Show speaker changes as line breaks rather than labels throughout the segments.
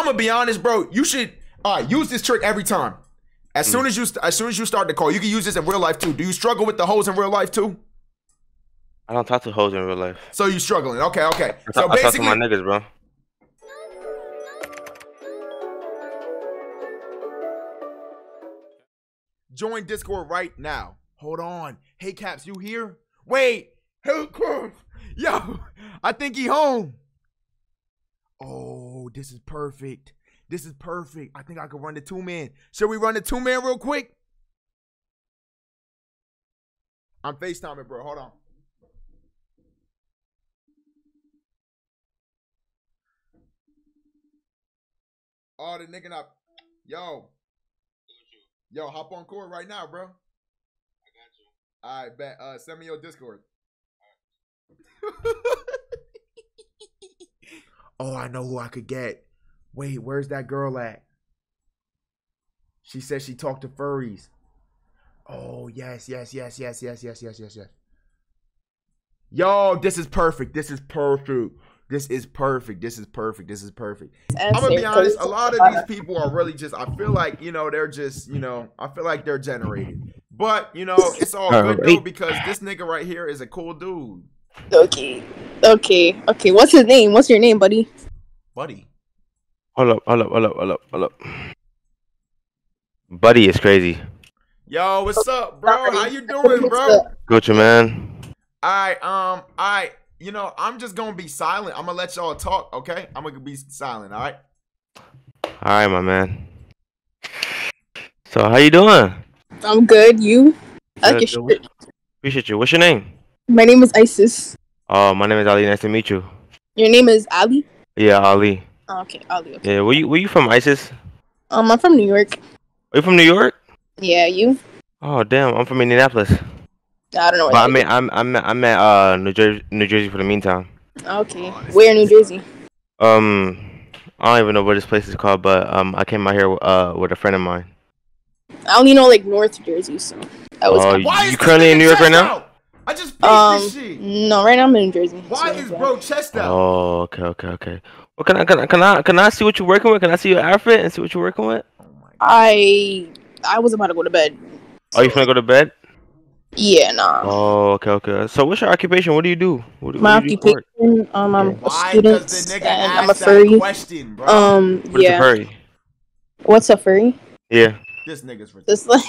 I'm gonna be honest, bro. You should all right, use this trick every time. As hmm. soon as you as soon as you start the call, you can use this in real life too. Do you struggle with the hoes in real life too?
I don't talk to hoes in real life.
So you struggling? Okay, okay.
I,
So
talk- I talk to my niggas, bro.
join Discord right now. Hold on. Hey Caps, you here? Wait. Hey Caps. Yo, I think he home. Oh, this is perfect. This is perfect. I think I can run the two man. Should we run the two man real quick? I'm FaceTiming, bro. Hold on. Oh, the nigga not. Yo. Yo, hop on court right now, bro. I got you. All right, bet. Uh, send me your Discord. oh, I know who I could get. Wait, where's that girl at? She said she talked to furries. Oh, yes, yes, yes, yes, yes, yes, yes, yes, yes. Yo, this is perfect. This is perfect. This is perfect. This is perfect. This is perfect. I'm gonna be honest. A lot of these people are really just. I feel like you know they're just you know. I feel like they're generated. But you know it's all good though because this nigga right here is a cool dude,
Okay. Okay. Okay. What's his name? What's your name, buddy?
buddy.
Hold up, hold up, hold up, hold up, hold up. Buddy is crazy.
Yo, what's up, bro? How you doing, bro?
What's up?
Gucci man.
I um I you know I'm just gonna be silent. I'm gonna let y'all talk, okay? I'm gonna be silent, all right?
All right, my man. So how you doing?
I'm good. You? I like your
good.
shirt.
Appreciate you. What's your name?
My name is Isis.
Oh, my name is Ali. Nice to meet you.
Your name is Ali.
Yeah, Ali.
Oh, okay, Ali. Okay.
Yeah, where you where you from, ISIS?
Um, I'm from New York.
Are you from New York?
Yeah, you?
Oh, damn, I'm from Indianapolis.
I don't know. What
But I'm at, I'm I'm at, I'm at uh New Jersey New Jersey for the meantime.
is. Okay. Where in New Jersey?
Um, I don't even know what this place is called, but um, I came out here uh with a friend of mine.
I only know like North Jersey, so that was.
Oh, You- you currently in New York right
chest
now?
Out? I just beat
um,
this shit.
no, right now I'm in New Jersey.
Why
so,
is
yeah.
bro chest out?
Oh, okay, okay, okay. Well, can I can I can I can I see what you're working with? Can I see your outfit and see what you're working with?
Oh my God.
I I was about to go to bed.
Oh, you finna go to bed?
Yeah, nah.
Oh, okay, okay. So, what's your occupation? What do you do? What,
My
what do you do
occupation, um, I'm a student
does the nigga
and I'm a
that
furry.
question, bro?
Um,
What is a
yeah.
furry?
What's a furry?
Yeah.
this nigga's
It's like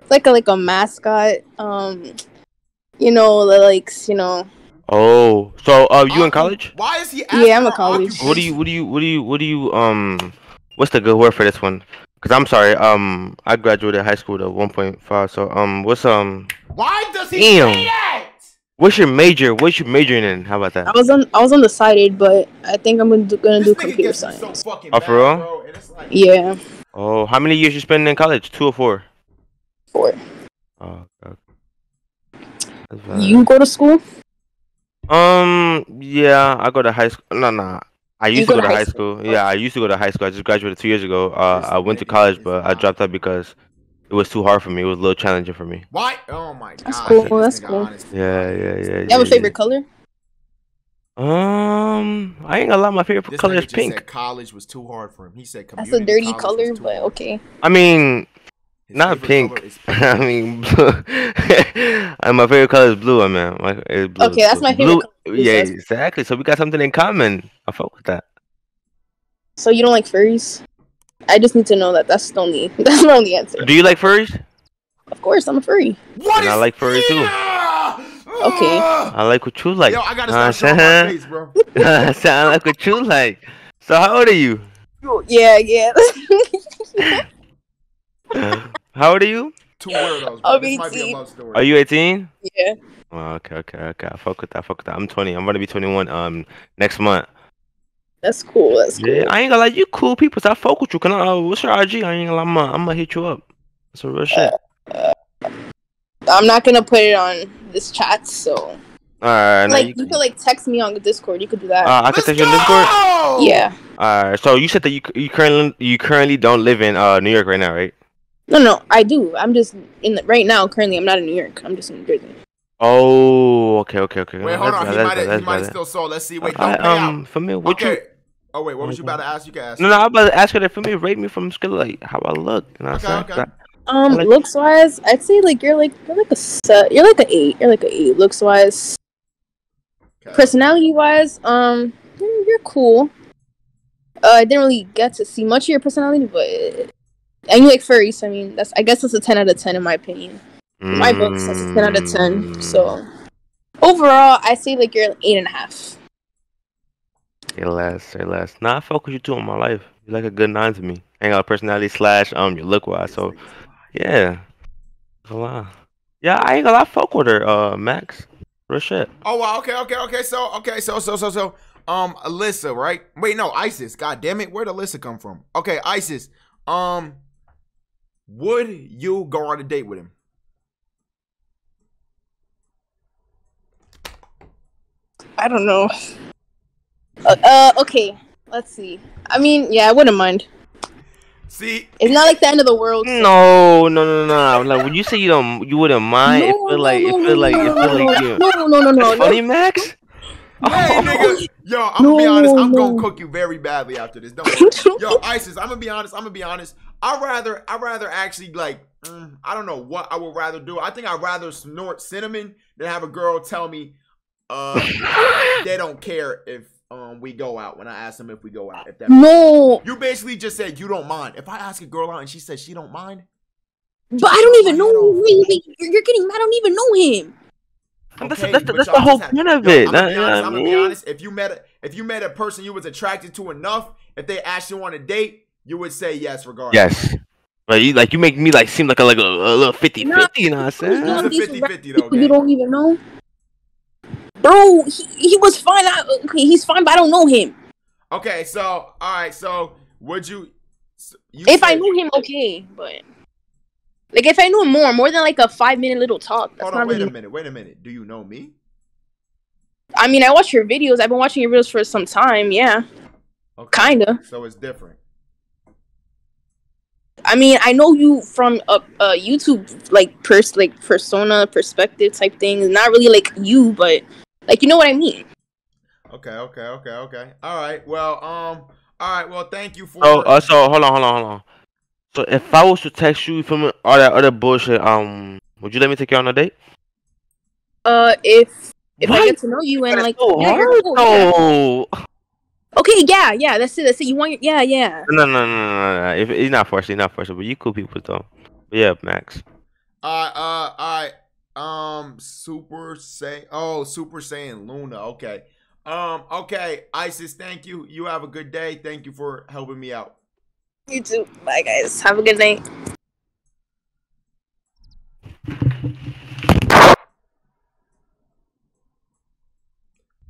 it's like a like a mascot. Um, you know, the likes, you know.
Oh, so uh, you in college?
Why is he
Yeah, I'm a
for
college.
What do you what do you what do you what do you um? What's the good word for this one? Cause I'm sorry. Um, I graduated high school at 1.5. So um, what's um,
Why does he
Damn.
say that?
what's your major? What's your majoring in? How about that?
I was on I was undecided, but I think I'm gonna do, gonna
This
do computer science.
so fucking
Oh, for real?
bro. Like,
Yeah,
Oh, how many years you spending in college? Two or four?
four.
Oh, okay. That's.
You go to school?
Um, yeah, I go to high school. No, no. I used to go to high school. Yeah, I used to go to high school. I just graduated two years ago. Uh, I went to college, but I dropped out because it was too hard for me. It was a little challenging for me.
why? Oh my god.
That's cool,
this
that's cool.
honest.
Yeah, yeah, yeah.
You have
yeah,
a favorite color?
Um, I ain't gonna lie. My favorite
This
color
nigga
is pink.
said college was too hard for him. He said
That's a
community
dirty
college
color, but okay.
I mean,
His
not
favorite
pink. I mean, blue. and my favorite color is blue. I mean, my it's blue.
Okay, that's my favorite
Blue,
color,
yeah, exactly. So we got something in common. I fuck with that.
So you don't like furries? I just need to know that. That's the only. That's the only answer.
Do you like furries?
Of course, I'm a furry.
What
And I like furry too.
Okay.
I like what you like.
Yo, I gotta
Know what I'm
showing my face, bro.
I sound like what you like. So how old are you?
Yeah, yeah.
How old are you?
Two weirdos.
I'll
This
be
might be a
teen.
love story.
Are you 18?
yeah.
Oh, okay, okay, okay. I fuck with that. I fuck with that. I'm 20. I'm gonna be 21 um next month.
That's cool. That's cool.
Yeah, I ain't gonna lie. You cool people. So I fuck with you. Can I? Uh, what's your IG? I ain't gonna lie. I'm gonna, I'm gonna hit you up. That's a real shit.
I'm not gonna put it on this chat, so
All right,
like
you,
you could like text me on the Discord. You could do that.
uh, I can
Let's
text you on Discord.
yeah.
All right. So you said that you you currently you currently don't live in uh New York right now, right?
No, no, I do. I'm just in the, right now. Currently, I'm not in New York. I'm just in New Jersey.
Oh, okay, okay, okay.
Wait,
That's
hold on. He might have. He might have still saw. Let's see. Wait,
I,
don't pay
um,
out.
for me, what
okay.
you
Oh wait, what was you about to ask? You can ask.
No, no, I'm about to ask her to for me rate me from skill like how I look. And I
Okay,
said,
okay.
Um,
Like-
looks wise, I'd say like you're like you're like a set. You're like an eight. You're like an eight. Looks wise,
Okay.
personality wise, um, you're, you're cool. Uh, I didn't really get to see much of your personality, but and you like furries. I mean, that's I guess that's a ten out of ten in my opinion. In my books, that's a ten out of ten.
Mm.
So overall, I say like you're an eight and a half.
Say less, say less. Nah, I fuck with you too in my life. You're like a good nine to me. Ain't got a personality slash um your look wise. So yeah, a lot. Yeah, I ain't gonna lie, fuck with her, uh, Max. Real shit.
Oh wow, okay, okay, okay. So okay, so so so so um Alyssa, right? Wait, no, Isis. God damn it, where'd Alyssa come from? Okay, Isis. Um would you go on a date with him?
I don't know. Uh, uh, okay. Let's see. I mean, yeah, I wouldn't mind.
See,
It's not like the end of the world. so-
No, no, no, no. no. Like when you say you don't, you wouldn't mind. it
No,
feel like,
no,
it
no,
feel like,
no,
it feel like
no,
you.
No, no, no, no,
That's
no.
funny, Max.
hey
Oh.
nigga, yo, I'm gonna be
No,
honest. I'm
no.
gonna cook you very badly after this. Don't worry. Yo, Isis, I'm gonna be honest. I'm gonna be honest. I rather, I rather actually like, mm, I don't know what I would rather do. I think I'd rather snort cinnamon than have a girl tell me, uh, they don't care if um we go out when I ask them if we go out. If that
No,
you basically just said you don't mind. If I ask a girl out and she says she don't mind,
but I don't even know. Wait, wait, you're you're getting mad. I don't even know him.
That's,
okay,
that's,
but
that's the whole point of it.
I'm gonna be honest. I'm gonna be honest. If you met a if you met a person you was attracted to enough, if they asked you on a date, you would say yes regardless.
Yes. Like you, like you make me like seem like a like a, a little 50
Nah,
50, you know what I'm
It
saying?
was a
These
50
rap
50 though.
people You don't even know, bro. He, he was fine. I, okay, he's fine, but I don't know him.
Okay, so all right, so would you? you
If I knew him, okay, but like if I knew him more, more than like a five minute little talk. That's
Hold
not
on, wait
really.
a minute, wait a minute. Do you know me?
I mean, I watch your videos. I've been watching your videos for some time. Yeah,
Okay.
kinda.
So it's different.
I mean, I know you from a, a YouTube like pers like persona perspective type thing. Not really like you, but like you know what I mean.
Okay, okay, okay, okay. All right. Well, um, all right. Well, thank you for.
Oh, uh, so hold on, hold on, hold on. So if I was to text you from all that other bullshit, um, would you let me take you on a date?
Uh, if if I get to know you and
That's
like
so
yeah, you're
hard,
cool, yeah. Okay, yeah, yeah, that's it. That's it. You want your, yeah, yeah.
No, no, no, no, no. If he's not forced, he's not forced. But you cool people though. But yeah, Max.
Uh, uh, all right. Um, Super Saiyan. Oh, Super Saiyan Luna. Okay. Um, okay. Isis, thank you. You have a good day. Thank you for helping me out.
You too. Bye, guys. Have a good night.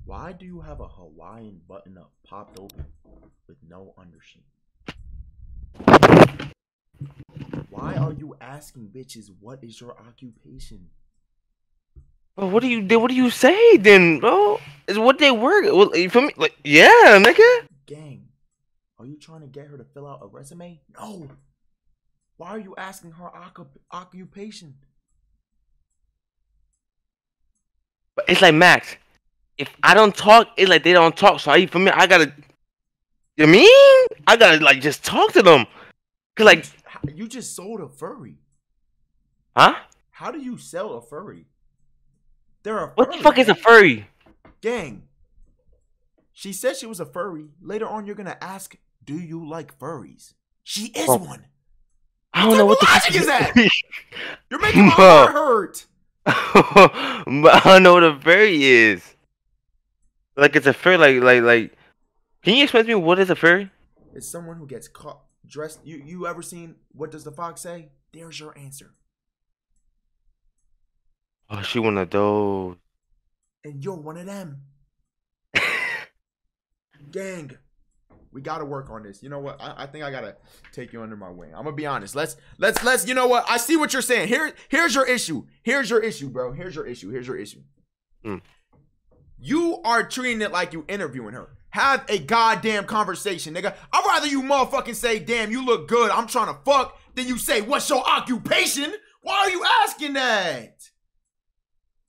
Why do you have a Hawaiian button up popped open with no undershirt? Why are you asking bitches what is your occupation?
Well, what do you do? What do you say then, bro? Is what they work? Well, you feel me? Like, yeah, nigga.
Gang, are you trying to get her to fill out a resume? No. Why are you asking her occup- occupation?
But it's like Max. If I don't talk, it's like they don't talk. So I, for me, I gotta. You mean? I gotta like just talk to them. Cause like,
You just sold a furry.
huh?
How do you sell a furry? They're a
What the fuck is a furry?
Gang. She said she was a furry. Later on, you're gonna ask, "Do you like furries?" She is
Oh.
one.
I don't know what the
type
fuck
of logic is that. You're making my heart hurt.
I don't know what a furry is. Like it's a furry, like like like. Can you explain to me what is a furry?
It's someone who gets caught dressed. You you ever seen what does the fox say? There's your answer.
Oh, she one of those.
And you're one of them. Gang. We gotta work on this. You know what? I, I think I gotta take you under my wing. I'm gonna be honest. Let's let's let's you know what? I see what you're saying. Here, here's your issue. Here's your issue, bro. Here's your issue. Here's your issue.
Hmm.
You are treating it like you interviewing her. Have a goddamn conversation, nigga. I'd rather you motherfucking say, damn, you look good. I'm trying to fuck, than you say, what's your occupation? Why are you asking that?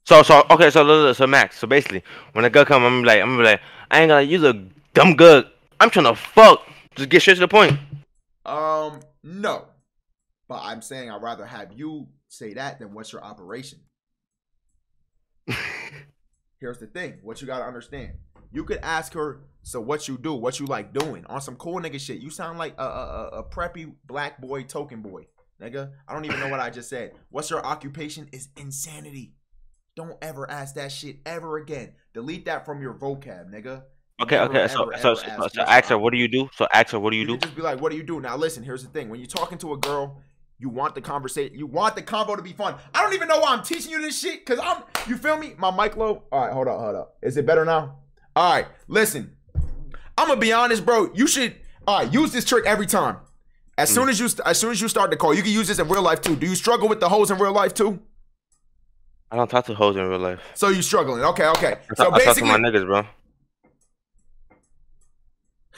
So so okay so so Max so basically when a girl come I'm like I'm like I ain't gonna you look dumb good I'm trying to fuck. Just get straight to the point.
Um, no. But I'm saying I'd rather have you say that than what's your operation. Here's the thing. What you gotta understand. You could ask her, so what you do, what you like doing on some cool nigga shit. You sound like a, a, a preppy black boy token boy. Nigga, I don't even know what I just said. What's your occupation is insanity. Don't ever ask that shit ever again. Delete that from your vocab, nigga.
Okay,
Never,
okay. So,
ever,
so,
ever
so, so
what's
ask her, what do you do? So ask her, what do you
you
do?
just be like, "What do you do?" Now, listen. Here's the thing: when you're talking to a girl, you want the conversation, you want the convo to be fun. I don't even know why I'm teaching you this shit because I'm. You feel me? My mic low. All right, hold up, hold up. Is it better now? All right, listen. I'm gonna be honest, bro. You should. All right, use this trick every time. As
Mm.
soon as you, as soon as you start the call, you can use this in real life too. Do you struggle with the hoes in real life too?
I don't talk to hoes in real life.
So you struggling? Okay, okay.
I,
So
I to my niggas, bro.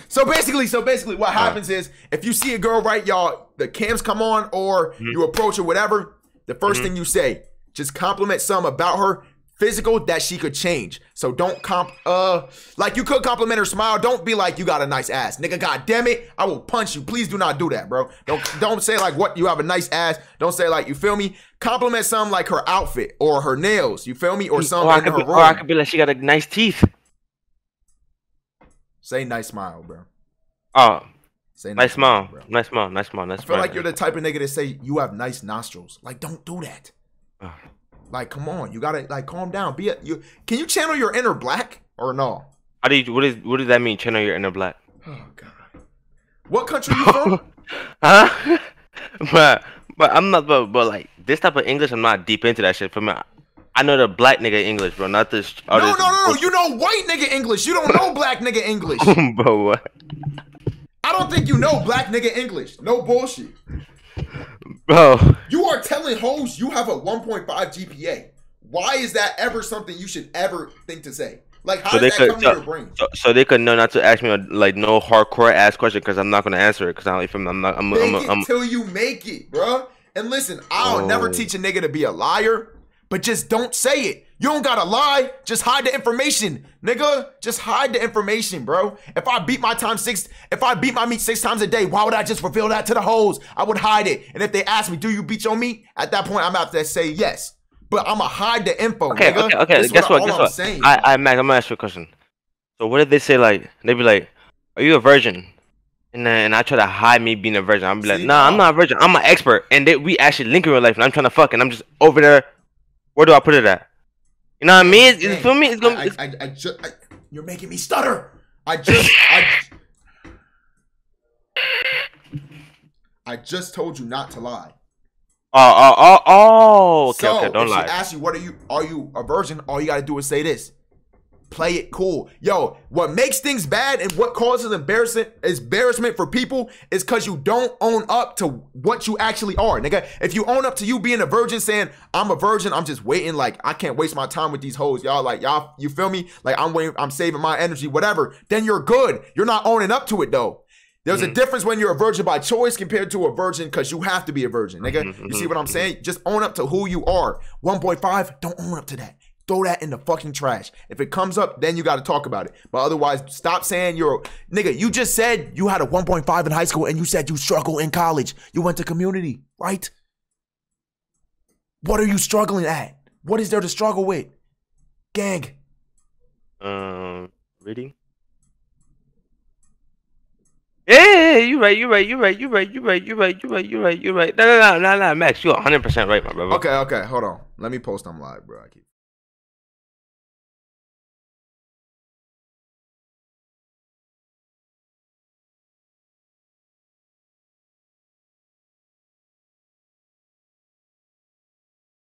So basically, so basically, what happens is if you see a girl, right, y'all, the cams come on, or
Mm-hmm.
you approach her, whatever. The 1st thing you say, just compliment some about her physical that she could change. So don't comp, uh, like you could compliment her smile. Don't be like you got a nice ass, nigga. God damn it, I will punch you. Please do not do that, bro. Don't don't say like what you have a nice ass. Don't say like you feel me. Compliment some like her outfit or her nails. You feel me, or
Or I,
something in
could
her
be, or I could be like, she got a nice teeth.
Say nice smile, bro.
Oh,
Say
nice smile.
bro.
Nice smile. Nice smile. Nice smile.
I feel like you're the type of nigga to say you have nice nostrils. Like, don't do that.
Oh.
Like, come on, you gotta like calm down. Be a you. Can you channel your inner black or no?
How do you, what, is, what does that mean, channel your inner black?
Oh God. What country you from?
huh? but but I'm not but, but like this type of English I'm not deep into that shit. For me, I know the black nigga English, bro, not this.
no, no, no, no. You know white nigga English. You don't know black nigga English.
bro, what?
I don't think you know black nigga English. No bullshit.
Bro,
You are telling hoes you have a 1.5 GPA. Why is that ever something you should ever think to say? Like, how
So
does
they
that
could-
come to your brain?
so, so they could know not to ask me a, like no hardcore ass question because I'm not gonna answer it because I'm, I'm, I'm not I'm,
Make
I'm,
it
I'm,
till you make it, bro. And listen, I'll
Oh.
never teach a nigga to be a liar, but just don't say it. You don't gotta lie. Just hide the information, nigga. Just hide the information, bro. If I beat my time six, if I beat my meat six times a day, why would I just reveal that to the hoes? I would hide it. And if they ask me, "Do you beat your meat?" At that point, I'm about to say yes. But I'ma hide the info,
okay,
nigga.
okay, okay.
This
Guess what?
all
Guess
I'm
what?
saying.
I, I, Mac, I'm gonna ask you a question. So what did they say like they be like, "Are you a virgin?" And then and I try to hide me being a virgin. I'm be like,
See,
"Nah, I'm not a virgin. I'm an expert." And they, we actually link in real life, and I'm trying to fuck, and I'm just over there. Where do I put it at? You know what I mean? It's, feel me? It's gonna.
I, I, I just, I, you're making me stutter. I just, I, I just told you not to lie.
Oh, oh, oh, oh. Okay,
so
okay. Don't
if
lie.
she asks you, "What are you? Are you a virgin?" All you gotta do is say this. Play it cool, yo. What makes things bad and what causes embarrassment embarrassment for people is because you don't own up to what you actually are, nigga. If you own up to you being a virgin, saying I'm a virgin, I'm just waiting. Like I can't waste my time with these hoes, y'all. Like y'all, you feel me? Like I'm waiting, I'm saving my energy, whatever. Then you're good. You're not owning up to it though. There's a mm-hmm. difference when you're a virgin by choice compared to a virgin because you have to be a virgin, nigga. Mm-hmm, you see mm-hmm, what I'm saying? Just own up to who you are. 1.5, don't own up to that. Throw that in the fucking trash. If it comes up, then you got to talk about it. But otherwise, stop saying you're nigga. You just said you had a 1.5 in high school and you said you struggle in college. You went to community, right? What are you struggling at? What is there to struggle with? Gang.
Um, reading. Yeah, yeah, yeah, you right, you right, you right, you right, you right, you right, you right, you right, you right. No, no, no, no, no, Max, you're 100 percent right, my brother.
Okay, okay, hold on. Let me post them live, bro. I keep